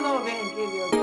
love and give